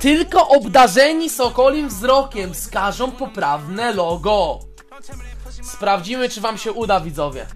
Tylko obdarzeni sokolim wzrokiem wskażą poprawne logo. Sprawdzimy, czy wam się uda, widzowie.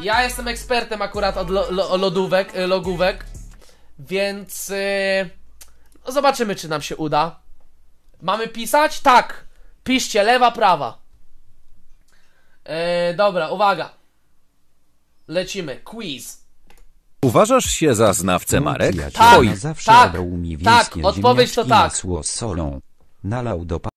Ja jestem ekspertem akurat od lo, lodówek, y, logówek, więc yy, no zobaczymy, czy nam się uda. Mamy pisać? Tak. Piszcie, lewa, prawa. Yy, dobra, uwaga. Lecimy. Quiz. Uważasz się za znawcę marek? Tak, przyjaciel zawsze tak, dał mi tak, odpowiedź to tak. masło z solą. Nalał do pa-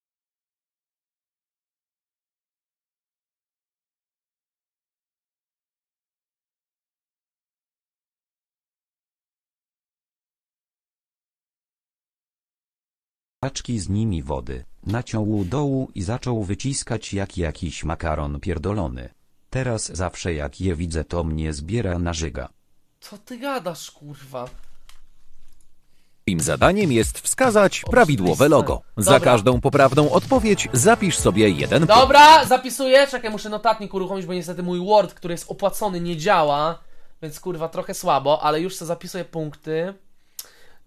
paczki z nimi wody, naciął dołu i zaczął wyciskać jak jakiś makaron pierdolony. Teraz zawsze jak je widzę to mnie zbiera na żyga. Co ty gadasz, kurwa? Twoim zadaniem jest wskazać prawidłowe logo. Za Dobra. każdą poprawną odpowiedź zapisz sobie jeden punkt. Dobra, zapisuję. Czekaj, muszę notatnik uruchomić, bo niestety mój Word, który jest opłacony, nie działa. Więc kurwa, trochę słabo, ale już sobie zapisuję punkty.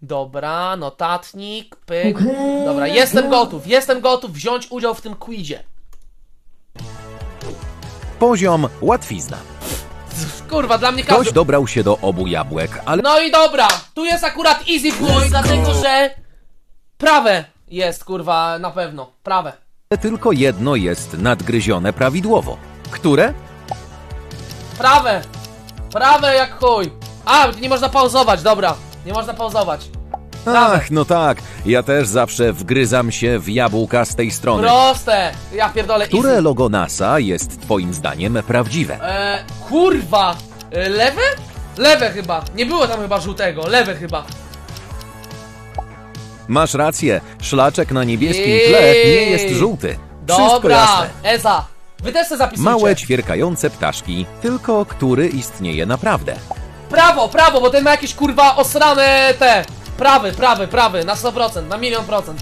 Dobra, notatnik, pyk. Dobra, jestem gotów, jestem gotów wziąć udział w tym quizie. Poziom łatwizna. Kurwa, dla mnie Ktoś każdy... dobrał się do obu jabłek, ale No i dobra, tu jest akurat easy boy, dlatego że... Prawe jest, kurwa, na pewno. Prawe. tylko jedno jest nadgryzione prawidłowo. Które? Prawe! Prawe jak chuj! A, nie można pauzować, dobra. Nie można pauzować. Ach, no tak. Ja też zawsze wgryzam się w jabłka z tej strony. Proste! Ja pierdolę Które logo NASA jest twoim zdaniem prawdziwe? E, kurwa! E, lewe? Lewe chyba. Nie było tam chyba żółtego. Lewe chyba. Masz rację. Szlaczek na niebieskim tle nie jest żółty. Wszystko Dobra, jasne. Eza. Wy też se zapisujcie. Małe, ćwierkające ptaszki. Tylko który istnieje naprawdę? Prawo, prawo, bo ten ma jakieś kurwa osrane te. Prawy, prawy, prawy, na 100%, na milion procent.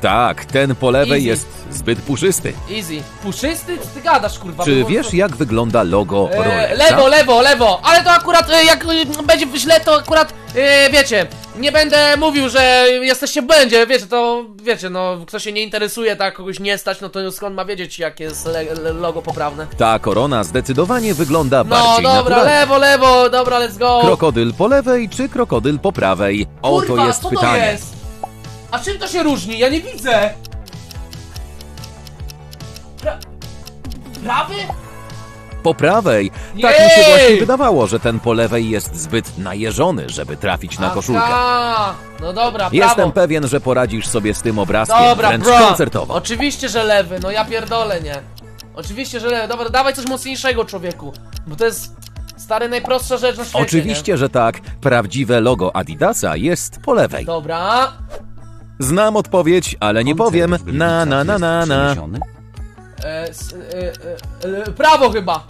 Tak, ten po lewej Easy. jest zbyt puszysty. Easy. Puszysty? Co ty gadasz, kurwa? Czy Bo- wiesz, jak wygląda logo E, Rolexa? lewo, lewo, lewo, ale to akurat e, jak e, będzie źle, to akurat e, wiecie, nie będę mówił, że jesteście w błędzie, wiecie, to wiecie, no kto się nie interesuje, tak kogoś nie stać, no to skąd ma wiedzieć, jakie jest logo poprawne. Ta korona zdecydowanie wygląda No bardziej dobra, naturalnie. lewo, lewo, dobra, let's go. Krokodyl po lewej czy krokodyl po prawej? Oto Kurwa, jest co pytanie. to jest? A czym to się różni? Ja nie widzę. Pra... Prawy? Po prawej. Tak mi się właśnie wydawało, że ten po lewej jest zbyt najeżony, żeby trafić na koszulkę. Aha, no dobra, prawo. Jestem pewien, że poradzisz sobie z tym obrazkiem Dobra, wręcz bro. koncertowo. Oczywiście, że lewy, no ja pierdolę, nie. Oczywiście, że lewy. Dobra, dawaj coś mocniejszego, człowieku. Bo to jest stary najprostsza rzecz na świecie. Oczywiście, że tak. Prawdziwe logo Adidasa jest po lewej. Nie? Dobra. Znam odpowiedź, ale nie powiem. Na, na, na, na, na. E, s, e, e, e, prawo chyba.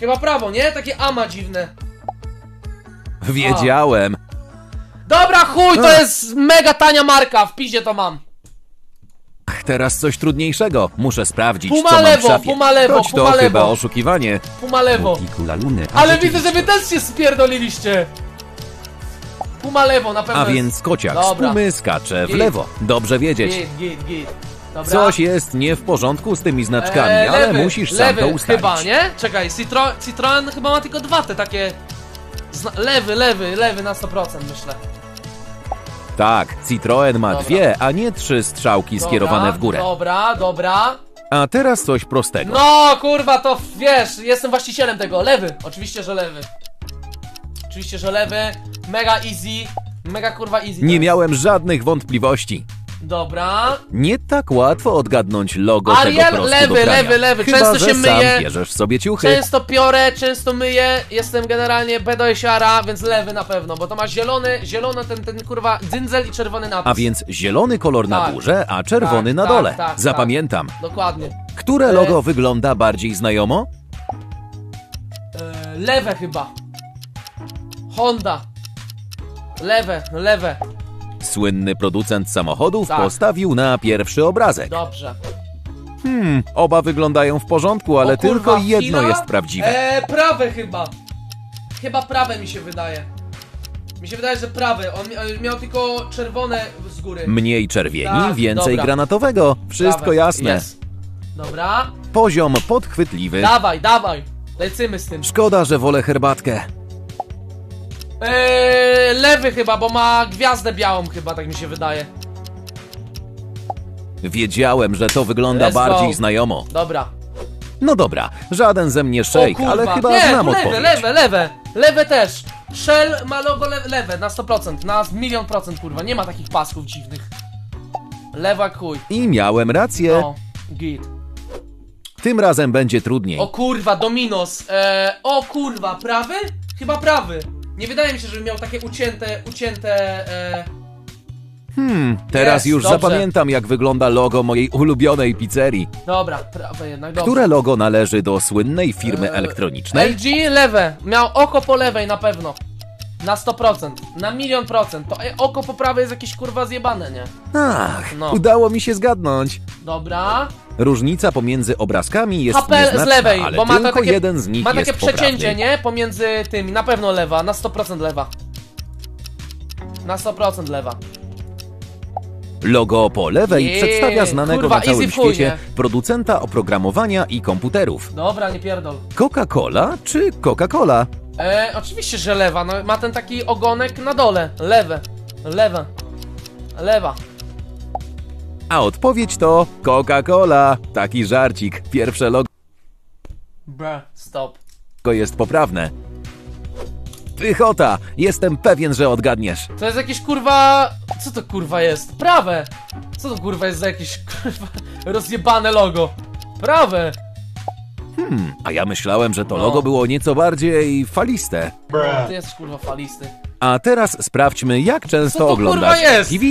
Chyba prawo, nie? Takie ama dziwne. Wiedziałem. Dobra, chuj, to jest mega tania marka. W piździe to mam. Ach, Teraz coś trudniejszego. Muszę sprawdzić, Puma co mam lewo, w szafie. puma lewo, Choć to puma lewo. chyba oszukiwanie. Puma lewo. Multikula Luny, a Ale widzę, że rzeczywiście. wy też się spierdoliliście. Puma lewo, na pewno A jest. więc kociak z Dobra. pumy skacze w Git. lewo. Dobrze wiedzieć. Git, git, git. Dobra. Coś jest nie w porządku z tymi znaczkami, Eee, ale lewy, musisz sam lewy to ustalić. chyba, nie? Czekaj, Citro Citroen chyba ma tylko dwa te takie... Zna lewy, lewy, lewy na 100% myślę. Tak, Citroen ma Dobra. dwie, a nie trzy strzałki Dobra, skierowane w górę. Dobra, dobra. A teraz coś prostego. No kurwa, to wiesz, jestem właścicielem tego. Lewy, oczywiście, że lewy. Oczywiście, że lewy. Mega easy. Mega kurwa easy. Nie miałem żadnych wątpliwości. Dobra. Nie tak łatwo odgadnąć logo Ariel, tego prostu lewy, do prania. lewy, lewy. Chyba, Często że się sam myje. bierzesz sobie ciuchy. Często piorę, często myję, jestem generalnie bedojsiara, więc lewy na pewno, bo to ma zielony, zielony ten, ten kurwa dzyndzel i czerwony napis. A więc zielony kolor na Tak. górze, a czerwony Tak, na tak, dole. tak, tak. Zapamiętam. Dokładnie. Które E- logo wygląda bardziej znajomo? E, lewe chyba. Honda. Lewe, lewe. Słynny producent samochodów Tak. postawił na pierwszy obrazek. Dobrze. Hmm, oba wyglądają w porządku, ale O kurwa, tylko jedno jest prawdziwe. E, prawe chyba. Chyba prawe mi się wydaje. Mi się wydaje, że prawy. On mi- miał tylko czerwone z góry. Mniej czerwieni, Tak, więcej dobra. granatowego. Wszystko Prawe. jasne. Jest. Dobra. Poziom podchwytliwy. Dawaj, dawaj. Lecimy z tym. Szkoda, że wolę herbatkę. Eee, lewy chyba, bo ma gwiazdę białą chyba, tak mi się wydaje. Wiedziałem, że to wygląda Let's bardziej znajomo. Dobra. No dobra, żaden ze mnie kurwa. ale chyba Nie, znam lewe, odpowiedź. lewe, lewe. Lewe też. Shell ma logo le lewe na 100%, na milion procent kurwa. Nie ma takich pasków dziwnych. Lewa kuj. I miałem rację. No, git. Tym razem będzie trudniej. O kurwa, Dominos. Eee, o kurwa, prawy? Chyba prawy. Nie wydaje mi się, żeby miał takie ucięte, ucięte. E... Hmm, teraz Jest, już dobrze. zapamiętam, jak wygląda logo mojej ulubionej pizzerii. Dobra, prawe jednak, dobra. Które logo należy do słynnej firmy Eee, elektronicznej? LG lewe. Miał oko po lewej na pewno. Na 100%. Na milion procent. To e, oko po prawej jest jakieś kurwa zjebane, nie? Ach, No. udało mi się zgadnąć. Dobra. Różnica pomiędzy obrazkami jest HP nieznaczna, z lewej, ale bo ma tylko takie, jeden z nich ma jest takie przecięcie, poprawny. nie? Pomiędzy tymi. Na pewno lewa, na 100% lewa. Na 100% lewa. Logo po lewej przedstawia znanego kurwa, na całym easy w chuj, świecie producenta oprogramowania i komputerów. Dobra, nie pierdol. Coca-Cola czy Coca-Cola? E, oczywiście, że lewa. No, ma ten taki ogonek na dole. Lewe. Lewe. Lewa. A odpowiedź to Coca-Cola. Taki żarcik. Pierwsze logo Bruh, stop. jest poprawne. Pychota! Jestem pewien, że odgadniesz. To jest jakieś kurwa... Co to kurwa jest? Prawe! Co to kurwa jest za jakieś kurwa rozjebane logo? Prawe! Hmm, a ja myślałem, że to No. logo było nieco bardziej faliste. Ty jesteś kurwa falisty. A teraz sprawdźmy, jak często Co to, oglądasz kurwa, jest? TV.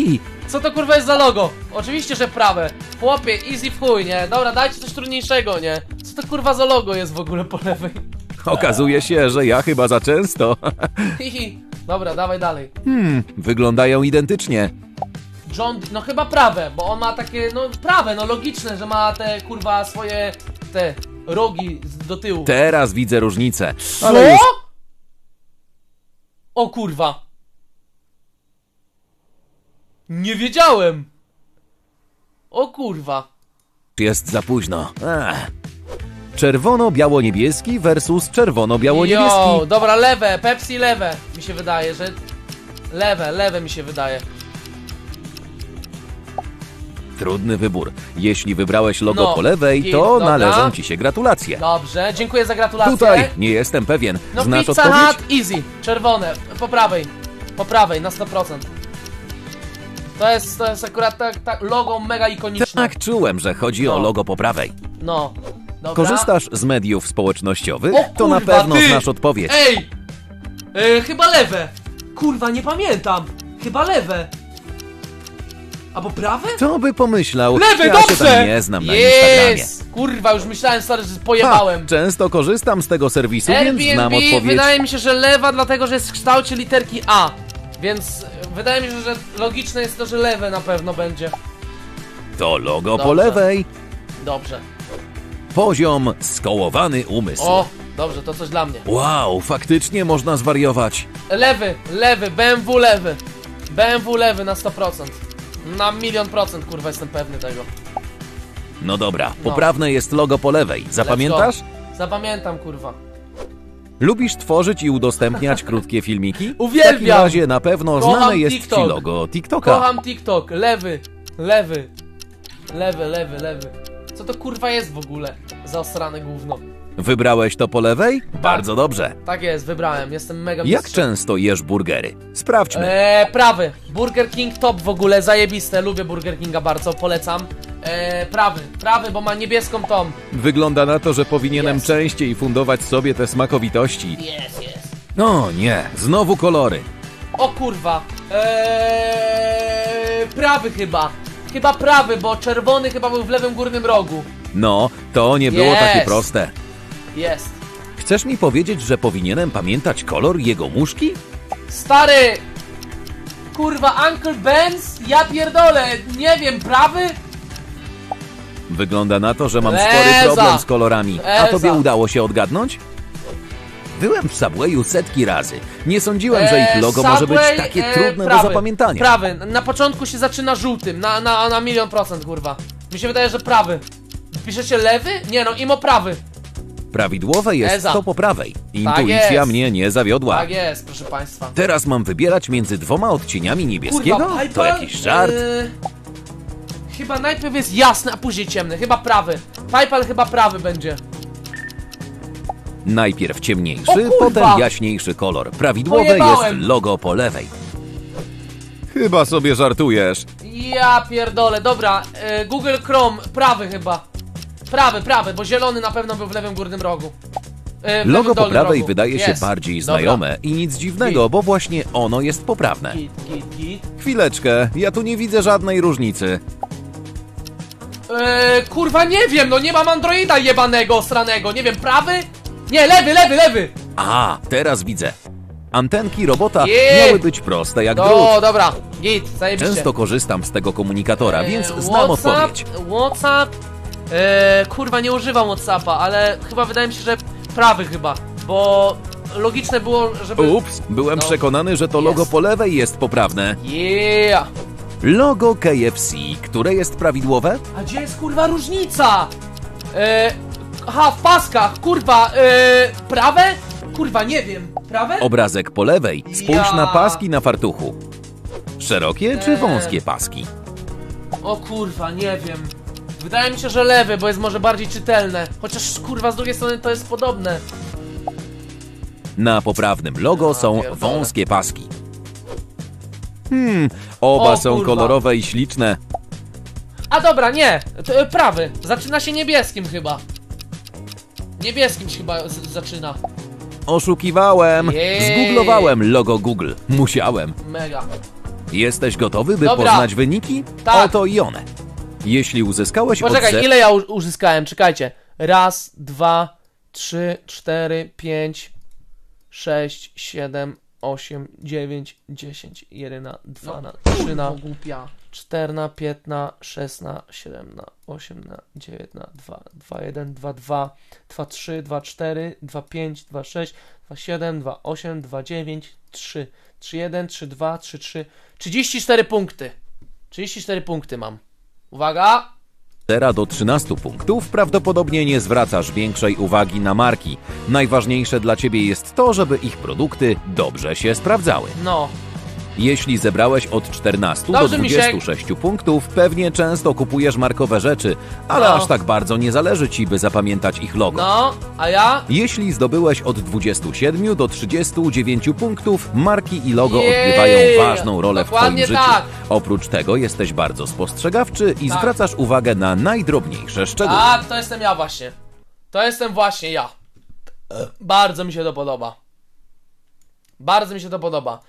Co to kurwa jest za logo? Oczywiście, że prawe. Chłopie, easy w chuj, nie? Dobra, dajcie coś trudniejszego, nie? Co to kurwa za logo jest w ogóle po lewej? Okazuje się, że ja chyba za często. Hihi. Dobra, dawaj dalej. Hmm, wyglądają identycznie. John, no chyba prawe, bo on ma takie, no prawe, no logiczne, że ma te kurwa swoje, te rogi z- do tyłu. Teraz widzę różnicę. Ale już O kurwa. Nie wiedziałem. O kurwa. jest za późno. Czerwono-biało-niebieski versus czerwono-biało-niebieski. Jo, dobra, lewe, Pepsi lewe. Mi się wydaje, że... Lewe, lewe mi się wydaje. Trudny wybór. Jeśli wybrałeś logo No, po lewej, to dobra. należą ci się gratulacje. Dobrze, dziękuję za gratulacje. Tutaj nie jestem pewien. No Znasz Pizza odpowiedź? Hut, easy. Czerwone, po prawej. Po prawej, na 100%. To jest, to jest akurat tak, tak logo mega ikoniczne. Tak, czułem, że chodzi o No. logo po prawej. No. Dobra. Korzystasz z mediów społecznościowych? O to na kurwa, pewno ty! znasz odpowiedź. Ej! E, chyba lewe. Kurwa, nie pamiętam. Chyba lewe. Albo prawe? Kto by pomyślał? Lewe, ja dobrze! się tam nie znam na Instagramie. Yes! Kurwa, już myślałem, stary, że Ha, pojebałem. często korzystam z tego serwisu, więc znam Airbnb odpowiedź. wydaje mi się, że lewa, dlatego że jest w kształcie literki A. Więc e, wydaje mi się, że logiczne jest to, że lewe na pewno będzie. To logo po Dobrze. lewej. Dobrze. Poziom skołowany umysł. O, dobrze, to coś dla mnie. Wow, faktycznie można zwariować. Lewy, lewy, BMW lewy. BMW lewy na 100%. Na milion procent, kurwa, jestem pewny tego. No dobra, No. poprawne jest logo po lewej. Zapamiętasz? Zapamiętam, kurwa. Lubisz tworzyć i udostępniać krótkie filmiki? W Uwielbiam! takim razie na pewno Kocham znane jest ci TikTok. logo TikToka. Kocham TikTok, lewy, lewy, lewy, lewy, lewy. Co to kurwa jest w ogóle? Zaosrane gówno. Wybrałeś to po lewej? Bardzo dobrze. Tak jest, wybrałem, jestem mega Jak mistrzem. często jesz burgery? Sprawdźmy. Eee, prawy. Burger King top w ogóle, zajebiste. Lubię Burger Kinga bardzo, polecam. Eee, prawy, prawy, bo ma niebieską tom. Wygląda na to, że powinienem Jest. częściej fundować sobie te smakowitości. Jest, jest. No nie, znowu kolory. O kurwa. Eee, prawy chyba. Chyba prawy, bo czerwony chyba był w lewym górnym rogu. No, to nie było Jest. takie proste. Jest. Chcesz mi powiedzieć, że powinienem pamiętać kolor jego muszki? Stary! Kurwa, Uncle Benz? Ja pierdolę, nie wiem, prawy? Wygląda na to, że mam Leza. spory problem z kolorami. A Leza. tobie udało się odgadnąć? Byłem w Subwayu setki razy. Nie sądziłem, że ich logo może być Subway, takie e, trudne prawy, do zapamiętania. Prawy, na początku się zaczyna żółtym, na, na, na milion procent, kurwa. Mi się wydaje, że prawy. Piszecie lewy? Nie no, imo prawy. Prawidłowe jest Eza. to po prawej. Intuicja jest. mnie nie zawiodła. Tak jest, proszę państwa. Teraz mam wybierać między dwoma odcieniami niebieskiego? Kurwa, to jakiś żart. Yy, chyba najpierw jest jasny, a później ciemny. Chyba prawy. PayPal chyba prawy będzie. Najpierw O ciemniejszy, kurwa! potem jaśniejszy kolor. Prawidłowe Pojebałem. jest logo po lewej. Chyba sobie żartujesz. Ja pierdolę, dobra. Yy, Google Chrome, prawy chyba. Prawy, prawy, bo zielony na pewno był w lewym górnym rogu. Yy, w lewym Logo po dolnym prawej rogu. wydaje się Jest. bardziej Dobra. znajome i nic dziwnego, bo właśnie ono jest poprawne. Git, git, git. Chwileczkę, ja tu nie widzę żadnej różnicy. Eee, kurwa nie wiem, no nie mam Androida jebanego, sranego, nie wiem, prawy? Nie, lewy, lewy, lewy! A, teraz widzę. Antenki robota Je. miały być proste jak drut. No, dobra, git, zajebiście. Często korzystam z tego komunikatora, Eee, więc znam WhatsApp, odpowiedź. Whatsapp, eee, kurwa nie używam Whatsappa, ale chyba wydaje mi się, że prawy chyba, bo logiczne było, żeby... Ups, byłem No. przekonany, że to logo Jest. po lewej jest poprawne. Yeah! Logo KFC, które jest prawidłowe? A gdzie jest kurwa różnica? Eee, aha, w paskach, kurwa, eee, prawe? Kurwa, nie wiem, prawe? Obrazek po lewej. Spójrz Ja. na paski na fartuchu. Szerokie czy Eee. wąskie paski? O kurwa, nie wiem. Wydaje mi się, że lewy, bo jest może bardziej czytelne. Chociaż kurwa z drugiej strony to jest podobne. Na poprawnym logo są pierdolę. wąskie paski. Hmm, oba O, są kurwa. kolorowe i śliczne. A dobra, nie. To, e, prawy. Zaczyna się niebieskim chyba. Niebieskim się chyba z, zaczyna. Oszukiwałem. Jej. Zgooglowałem logo Google. Musiałem. Mega. Jesteś gotowy, by Dobra. poznać wyniki? Tak. Oto i one. Jeśli uzyskałeś Poczekaj, ze- ile ja uzyskałem? Czekajcie. Raz, dwa, trzy, cztery, pięć, sześć, siedem, osiem, dziewięć, dziesięć, jedyna, dwa, na, trzy na, głupia. czterna, piętna, szesna, siedemna, osiemna, dziewiętna, dwa, dwa, jeden, dwa, dwa, dwa, trzy, dwa, cztery, dwa, pięć, dwa, sześć, dwa, siedem, dwa, osiem, dwa, dziewięć, trzy, trzy, jeden, trzy, dwa, trzy, trzy, trzydzieści cztery punkty. 34 punkty mam. Uwaga! 0 do 13 punktów prawdopodobnie nie zwracasz większej uwagi na marki. Najważniejsze dla ciebie jest to, żeby ich produkty dobrze się sprawdzały. No, Jeśli zebrałeś od 14 Dobrze, do Misiek. 26 punktów, pewnie często kupujesz markowe rzeczy, ale No. aż tak bardzo nie zależy ci, by zapamiętać ich logo. no, a ja? Jeśli zdobyłeś od 27 do 39 punktów, marki i logo Jej! odgrywają ważną rolę w Dokładnie twoim życiu. tak. Oprócz tego jesteś bardzo spostrzegawczy i Tak. zwracasz uwagę na najdrobniejsze szczegóły. Tak, to jestem ja właśnie. To jestem właśnie ja. Bardzo mi się to podoba. Bardzo mi się to podoba.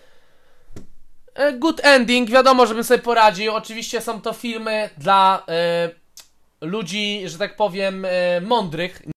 E, Good ending, wiadomo, żebym sobie poradził. Oczywiście są to filmy dla e, ludzi, że tak powiem, e, mądrych.